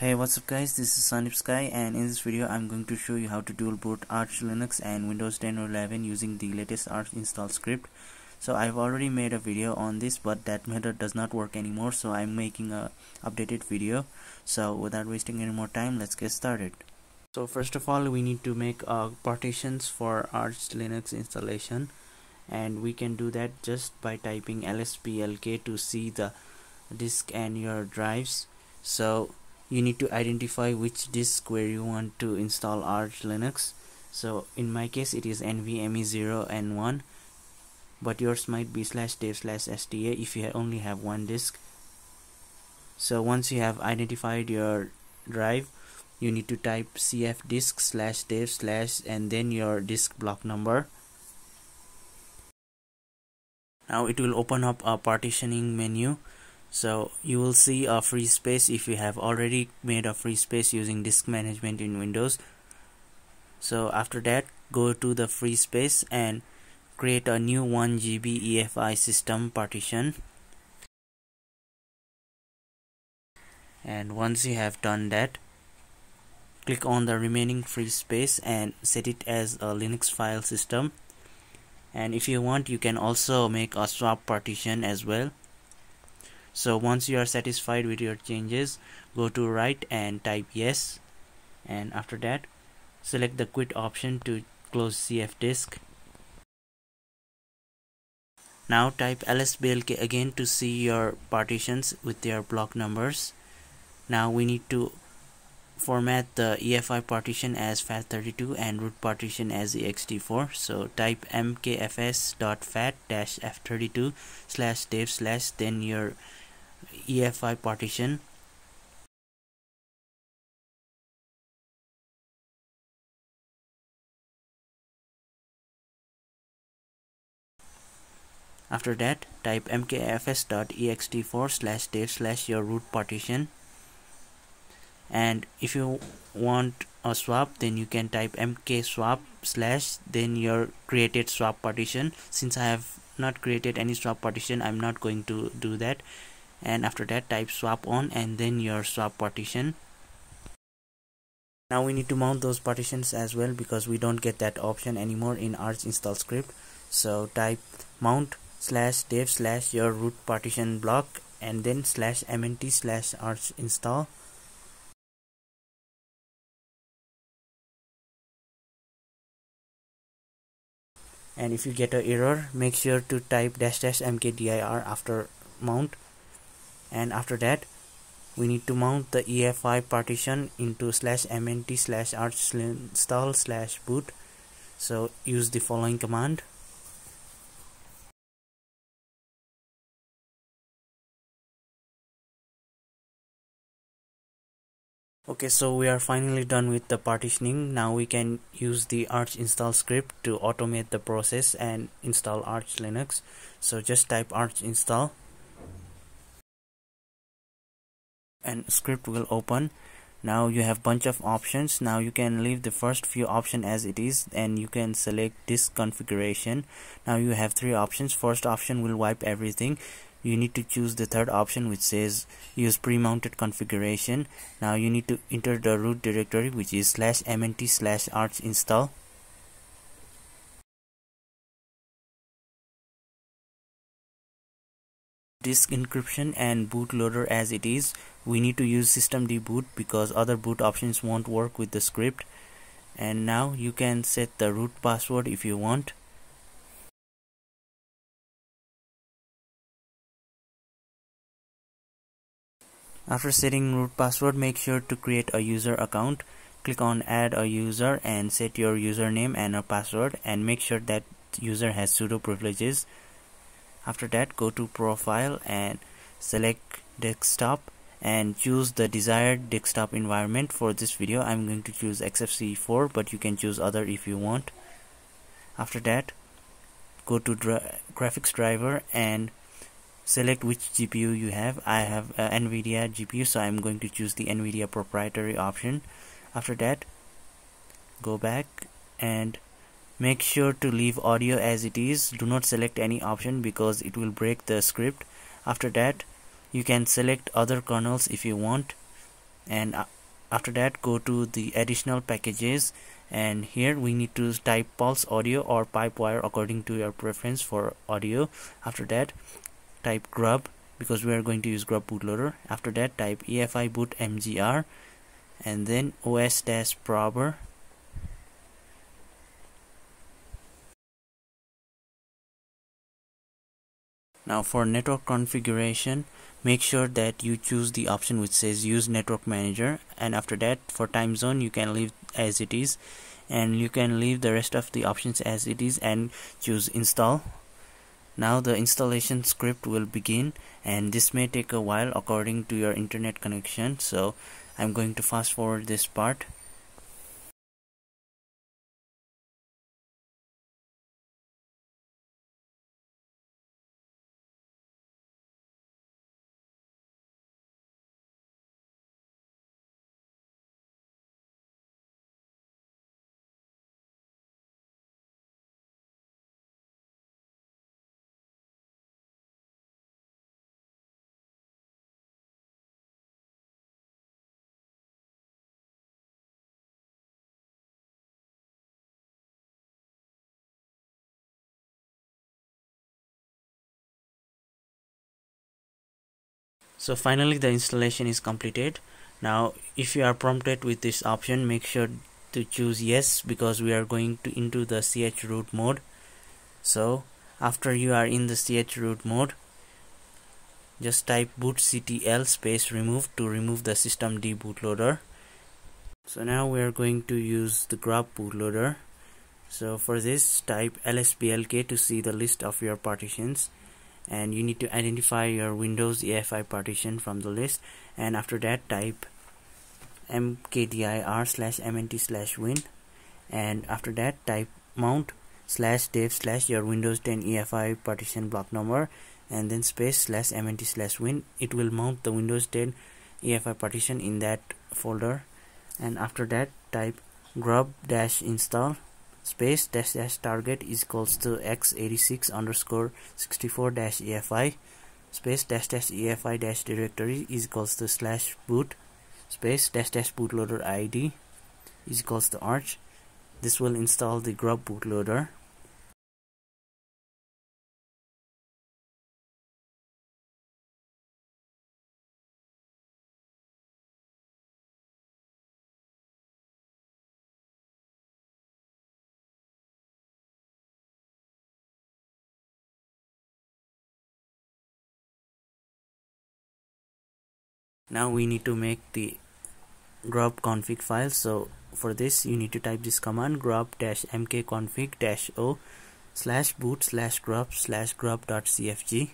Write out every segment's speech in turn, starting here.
Hey what's up guys? This is Sandip Sky and in this video I'm going to show you how to dual boot Arch Linux and Windows 10 or 11 using the latest Arch install script. So I've already made a video on this but that method does not work anymore so I'm making a updated video. So without wasting any more time let's get started. So first of all we need to make uh, partitions for Arch Linux installation and we can do that just by typing lsblk to see the disk and your drives. So you need to identify which disk where you want to install Arch Linux. So in my case it is NVMe 0 and 1 but yours might be slash dev slash sda if you only have one disk. So once you have identified your drive you need to type cf disk slash dev slash and then your disk block number. Now it will open up a partitioning menu so you will see a free space if you have already made a free space using disk management in Windows. So after that go to the free space and create a new 1 GB EFI system partition. And once you have done that click on the remaining free space and set it as a Linux file system. And if you want you can also make a swap partition as well so once you are satisfied with your changes go to right and type yes. And after that select the quit option to close cf disk. Now type lsblk again to see your partitions with their block numbers. Now we need to format the EFI partition as FAT32 and root partition as ext4 so type mkfs.fat-f32 slash dev slash then your EFI partition After that, type mkfs.ext4 slash dev slash your root partition. And if you want a swap, then you can type mkswap slash then your created swap partition. Since I have not created any swap partition, I'm not going to do that and after that type swap on and then your swap partition. Now we need to mount those partitions as well because we don't get that option anymore in arch install script. So type mount slash dev slash your root partition block and then slash mnt slash arch install. And if you get an error make sure to type dash dash mkdir after mount and after that we need to mount the EFI partition into slash mnt slash arch install slash boot. So use the following command. Okay so we are finally done with the partitioning. Now we can use the arch install script to automate the process and install arch linux. So just type arch install and script will open. Now you have bunch of options. Now you can leave the first few option as it is and you can select this configuration. Now you have three options. First option will wipe everything. You need to choose the third option which says use pre-mounted configuration. Now you need to enter the root directory which is slash mnt slash arch install disk encryption and bootloader as it is we need to use systemd boot because other boot options won't work with the script. And now you can set the root password if you want. After setting root password make sure to create a user account. Click on add a user and set your username and a password and make sure that user has sudo privileges after that go to profile and select desktop and choose the desired desktop environment for this video. I'm going to choose XFCE4 but you can choose other if you want. After that go to graphics driver and select which GPU you have. I have uh, NVIDIA GPU so I'm going to choose the NVIDIA proprietary option. After that go back and make sure to leave audio as it is. Do not select any option because it will break the script. After that you can select other kernels if you want. And uh, after that go to the additional packages. And here we need to type pulse audio or pipewire according to your preference for audio. After that type grub because we are going to use grub bootloader. After that type EFI boot MGR and then OS dash prober now for network configuration make sure that you choose the option which says use network manager and after that for time zone you can leave as it is and you can leave the rest of the options as it is and choose install. Now the installation script will begin and this may take a while according to your internet connection so I'm going to fast forward this part so finally the installation is completed. Now if you are prompted with this option make sure to choose yes because we are going to into the chroot mode. So after you are in the chroot mode just type bootctl space remove to remove the systemd bootloader. So now we are going to use the grub bootloader. So for this type lsblk to see the list of your partitions and you need to identify your Windows EFI partition from the list and after that type mkdir slash mnt slash win and after that type mount slash dev slash your Windows 10 EFI partition block number and then space slash mnt slash win. It will mount the Windows 10 EFI partition in that folder and after that type grub dash install space dash dash target is equals to x86 underscore 64 dash EFI space dash dash EFI dash directory is equals to slash boot. Space dash dash bootloader ID is equals to arch. This will install the grub bootloader now we need to make the grub config file. So for this you need to type this command grub dash mkconfig dash o slash boot slash grub slash grub dot cfg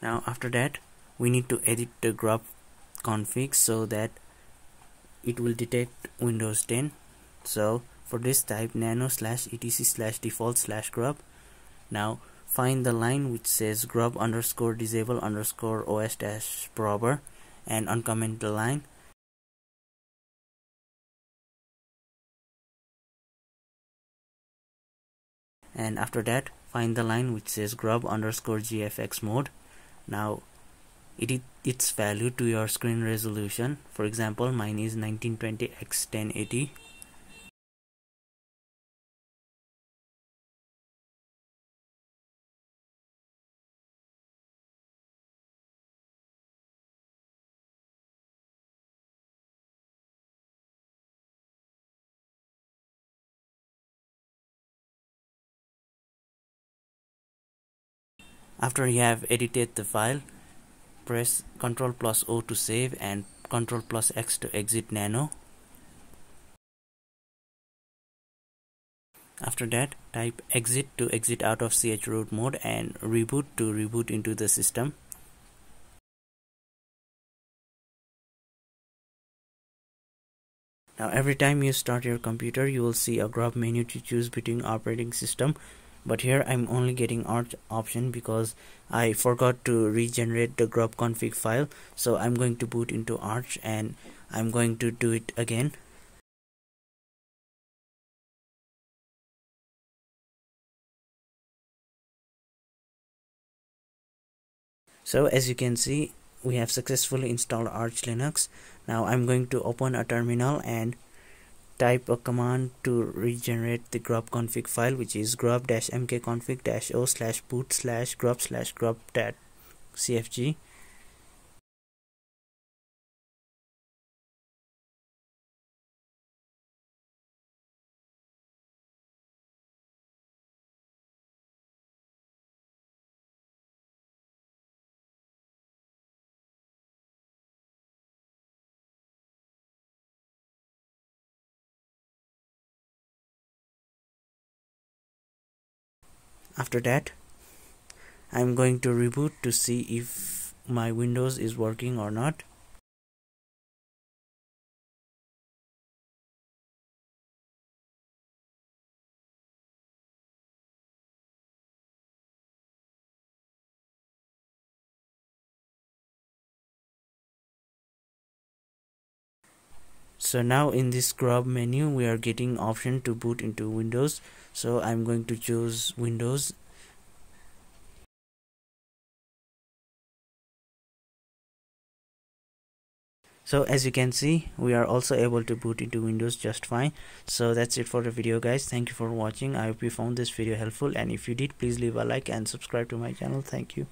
now after that we need to edit the grub config so that it will detect windows 10 so for this type nano slash etc slash default slash grub. Now find the line which says grub underscore disable underscore os dash prober and uncomment the line. And after that find the line which says grub underscore gfx mode. Now edit its value to your screen resolution. For example mine is 1920 x 1080 after you have edited the file press ctrl plus o to save and ctrl plus x to exit nano. After that type exit to exit out of chroot mode and reboot to reboot into the system. Now every time you start your computer you will see a grub menu to choose between operating system but here I'm only getting Arch option because I forgot to regenerate the grub config file. So I'm going to boot into arch and I'm going to do it again. So as you can see we have successfully installed arch linux. Now I'm going to open a terminal and type a command to regenerate the grub config file which is grub-mkconfig-o slash boot slash grub slash grub cfg after that I'm going to reboot to see if my Windows is working or not so now in this grub menu we are getting option to boot into windows. So i'm going to choose windows. So as you can see we are also able to boot into windows just fine. So that's it for the video guys. Thank you for watching. I hope you found this video helpful. And if you did please leave a like and subscribe to my channel. Thank you